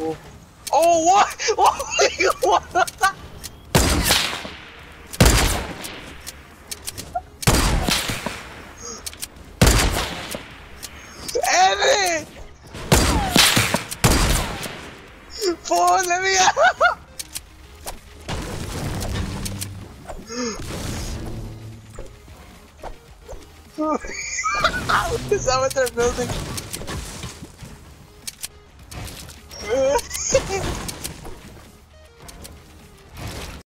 Oh, oh what? What? what? Evan! Four, let me out! Is that what they're building?